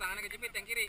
tangannya kejepit yang kiri.